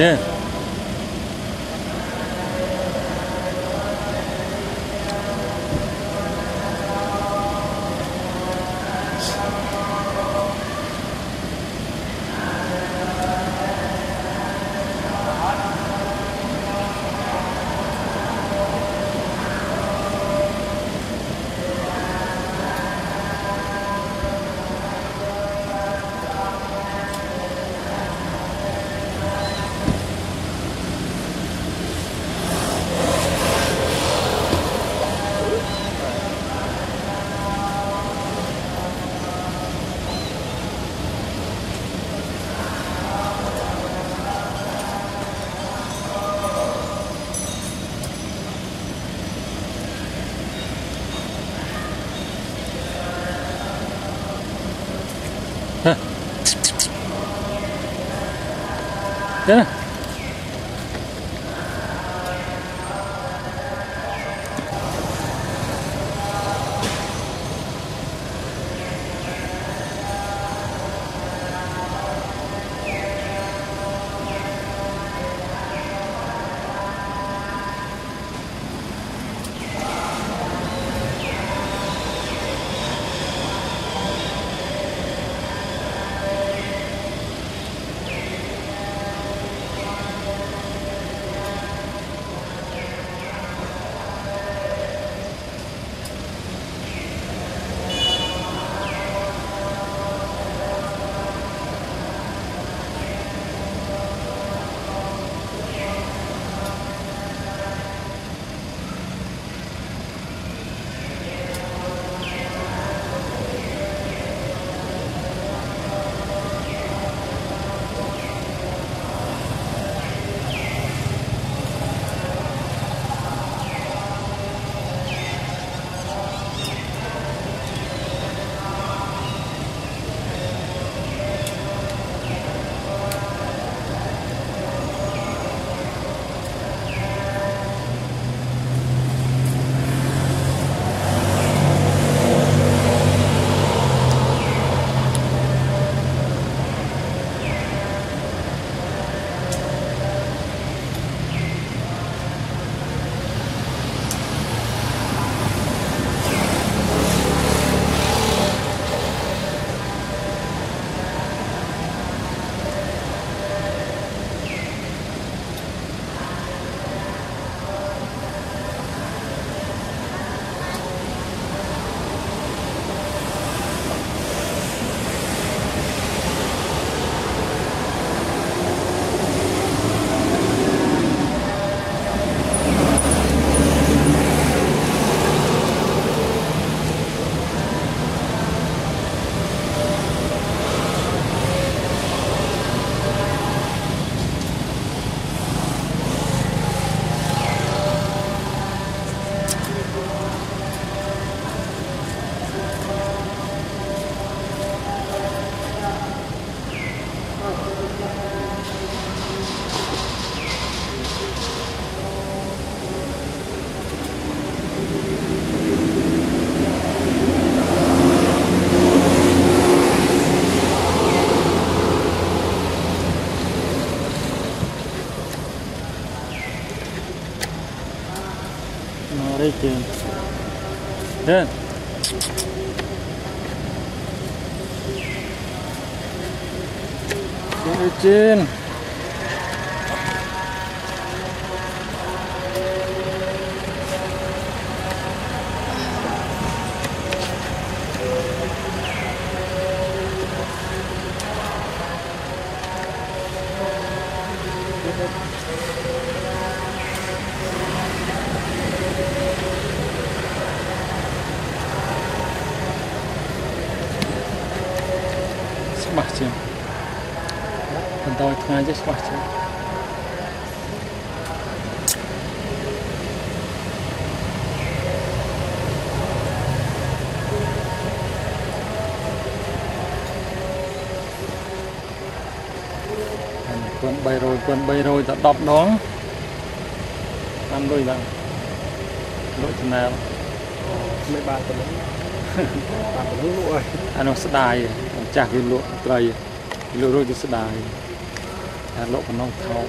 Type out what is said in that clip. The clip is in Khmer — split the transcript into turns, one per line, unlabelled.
ទេ ទេណា មករីជឿ ចូលថ្ងៃនេះស្វះចិត្ត1300 1300ដល់10ដងបានលុយដល់លុយចំណែ
លមិនបានទៅលុយបានទៅលុយអើយ
អានោះស្ដាយម្ចាស់វាលក់ត្រីលក់រួចវាស្ដាយ លោកកណ្ដុងថោក